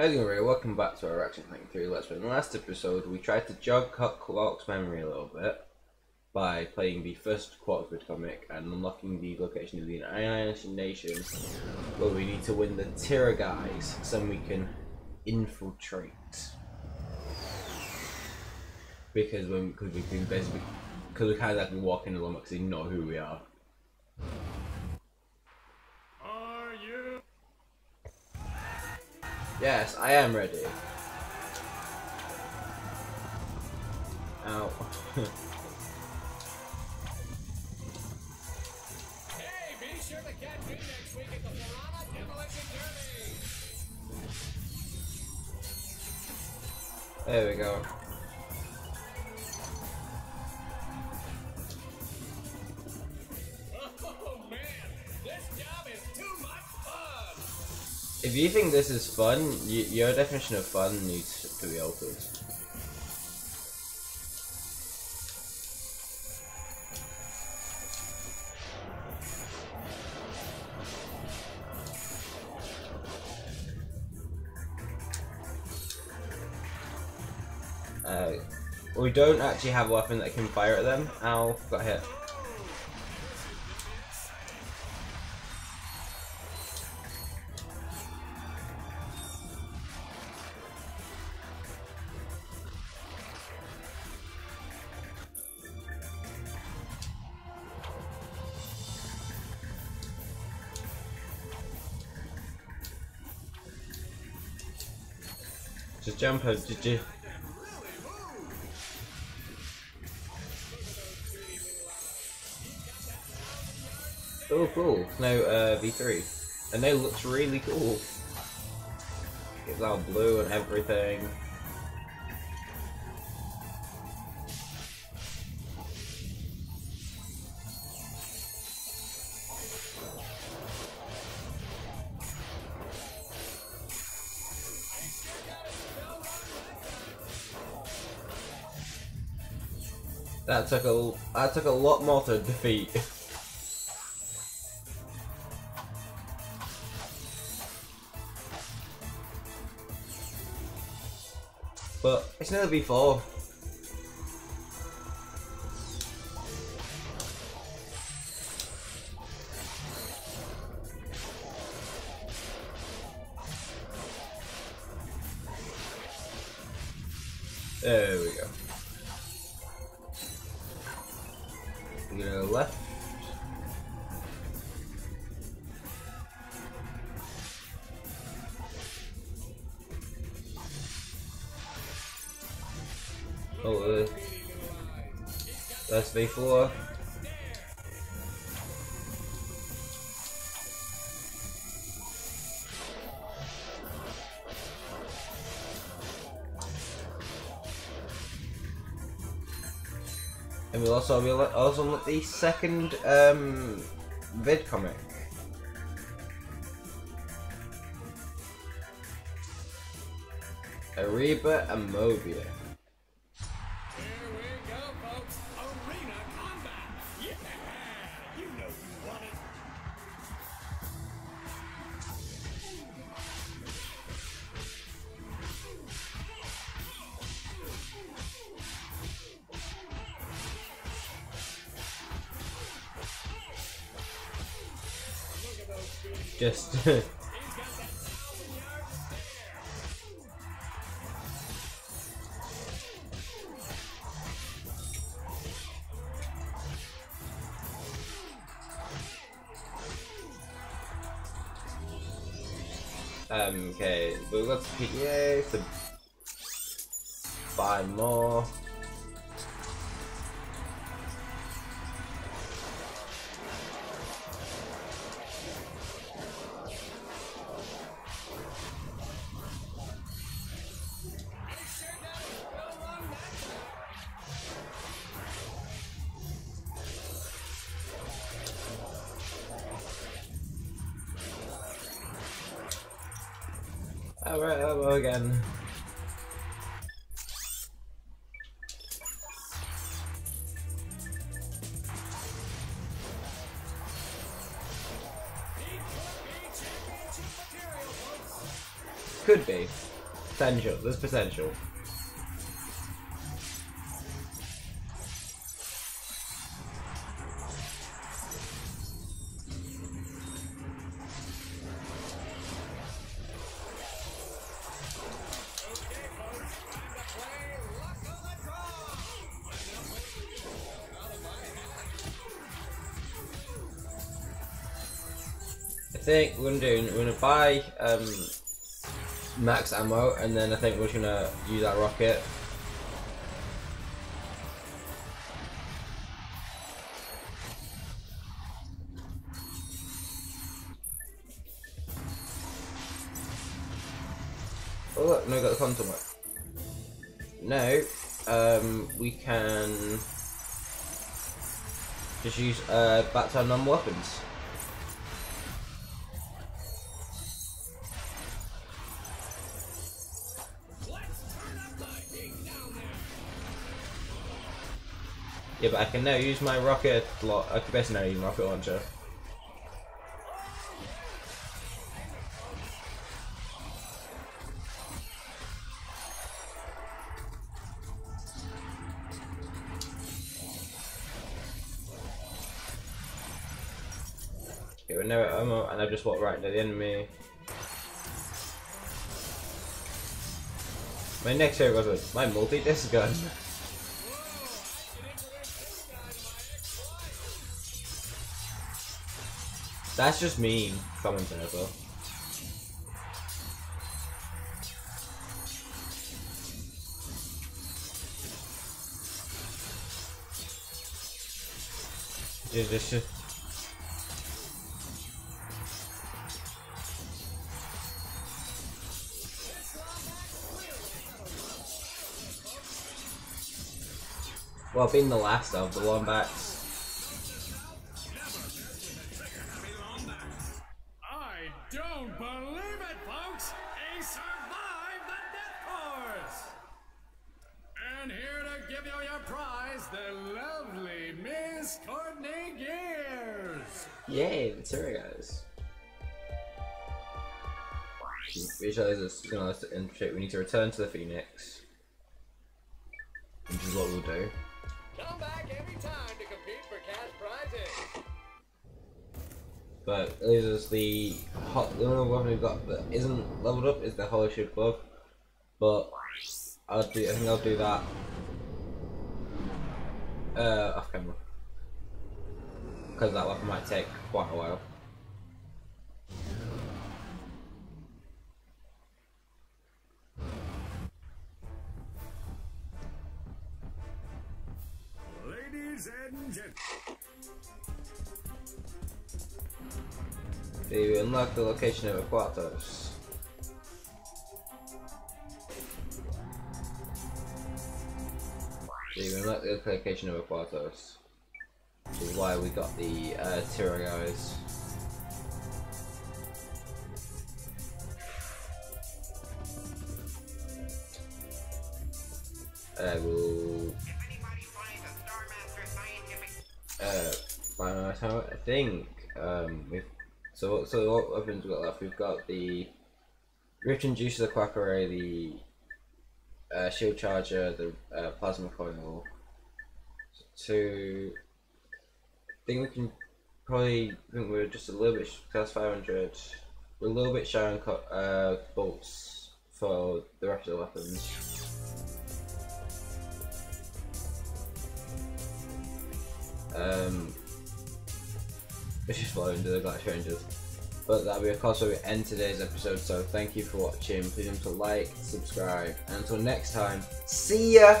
Hey everybody, welcome back to our Ratchet Clank 3 Let's Play. In the last episode, we tried to jog Qwark's memory a little bit by playing the first Qwark vid comic and unlocking the location of the Annihilation Nation, where we need to win the Tyhrraguise so we can infiltrate. Because when because we can basically because we kind of like walking along because they know who we. Are you? Yes, I am ready. Ow. Hey, be sure to catch me next week at the Piranha Demolition Derby. there we go. If you think this is fun, your definition of fun needs to be altered. Uh, we don't actually have a weapon that can fire at them. Ow, got hit. Just jump did you? Oh, cool. Now, uh, V3. And now looks really cool. It's all blue and everything. That took a that took a lot more to defeat. But it's never before. There we go. Oh, uh, that's V4. And we'll also we'll also look the second um, vid comic. Ariba and Mobia. Just Um, okay, got some PDA to buy more. Again. Could be. potential. There's potential. Think we're gonna do. We're gonna buy um, max ammo, and then I think we're just gonna use that rocket. Oh look, no, we got the quantum one. No, um, we can just use uh, back to our normal weapons. Yeah, but I can now use my rocket. I can basically now use rocket launcher. Okay, we're now at ammo, and I've just walked right into the enemy. My next hero goes my multi-disc gun. That's just mean coming as well. Just, just, just. Well, being the last of the Wombats. Prize, the lovely Miss Courtney Gears! Yay, the Tyhrraguise. Visualize this, you know, let's infiltrate. We need to return to the Phoenix. Which is what we'll do. Come back every time to compete for cash prizes! But this is the hot. The only weapon we've got that isn't leveled up is the Holo-Shield Glove. But I'll do. I think I'll do that. Uh, off camera. Because that weapon might take quite a while. Ladies and gentlemen, Do you unlock the location of Aquatos? Unlock the location of Aquatos? Which is why we got the uh, guys. I will uh, final item. I think um, we've so so what weapons we got left? We've got the Rift Inducer of the Qwack-O-Ray, the uh, Shield Charger, the uh, Plasma Coil. To I think we can probably I think we're just a little bit class 500. We're a little bit shy on uh, bolts for the rest of the weapons. Um, let's just follow into the Black Strangers. But that'll be of course where we end today's episode. So thank you for watching. Please remember to like, subscribe, and until next time, see ya.